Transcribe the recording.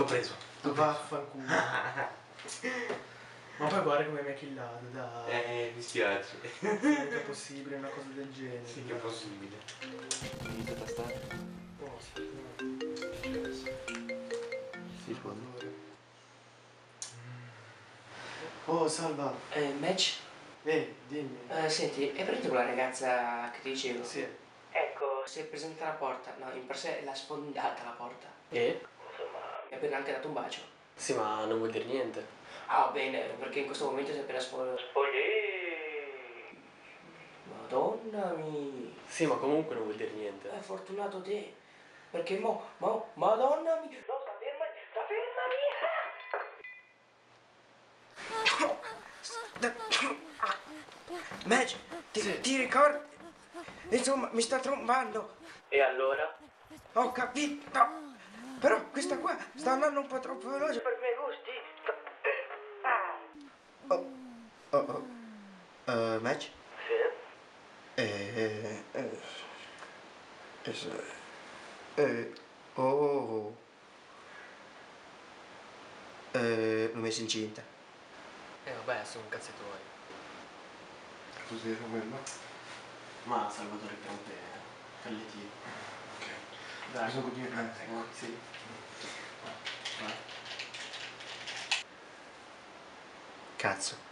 L'ho preso. Vaffanculo. Ma poi guarda come mi ha killato, dai. Eh, mi spiace. Non è possibile una cosa del genere. Sì che è possibile. Inizio a tastare? Oh, attimo. Sì, scusa. Oh, salva. Eh, match? Ehi, dimmi. Eh, senti, hai presente quella ragazza che ti dicevo? Sì. Ecco, si è presentata alla porta. No, in per sé l'ha sfondata la porta. E? Insomma, mi ha appena anche dato un bacio. Sì, ma non vuol dire niente. Ah, bene, perché in questo momento si è appena spo... Spogli! Madonna mia! Sì, ma comunque non vuol dire niente. È fortunato te. Perché mo, mo, madonna mia! No, sta ferma, sta ferma mia! Match, ti, ti ricordi? Insomma, mi sta trombando. E allora? Ho capito. Però questa qua sta andando un po' troppo veloce per i miei gusti. Oh, oh, oh. Uh, match? Sì. Eh, eh, eh, s- eh, oh, eh, l'ho messo incinta. Eh vabbè, sono un cazzo tuoi. Cos'era quello? Ma Salvatore Campe, Callettino. Ok. Dai. Bisogna continuare. Sì. Cazzo.